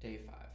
Day five.